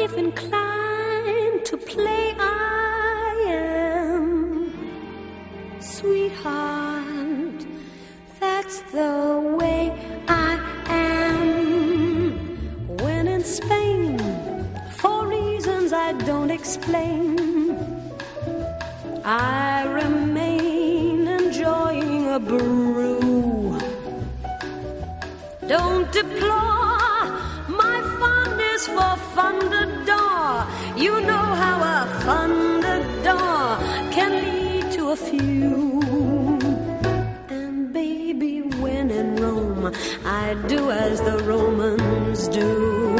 if inclined to play, I am. Sweetheart, that's the way I am. When in Spain, for reasons I don't explain, I remain enjoying a brew. Don't deplore fondness for toreador. You know how a toreador can lead to a few. And baby, when in Rome, I do as the Romans do.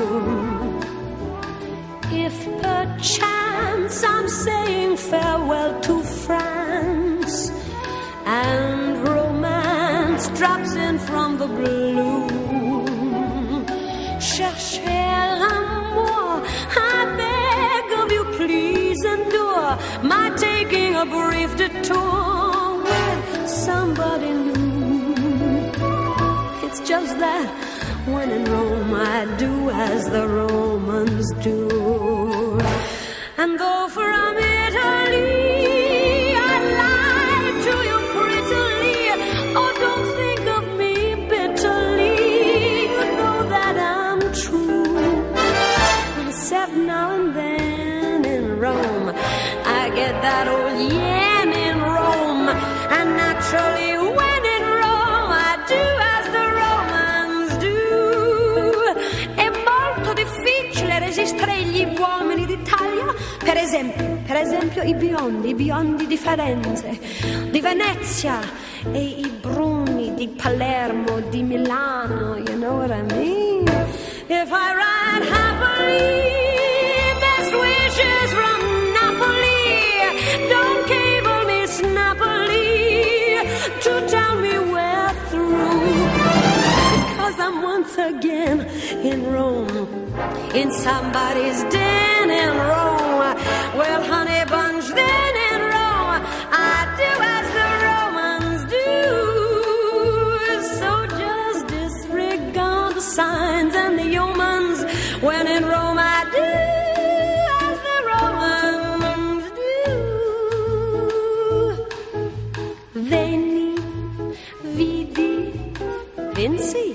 If perchance I'm saying farewell to France and romance drops in from the blue, cherchez l'amour. I beg of you, please endure my taking a brief detour with somebody new. It's just that when in Rome, I do as the Romans do. And though from that old yen in Rome. And naturally, when in Rome, I do as the Romans do. È molto difficile resistere gli uomini d'Italia. Per esempio, per esempio i biondi, i biondi di Firenze, di Venezia e i bruni di Palermo, di Milano. You know what I mean? tell me we're through. Because I'm once again in Rome, in somebody's den in Rome. Well, honey bunch, there. convence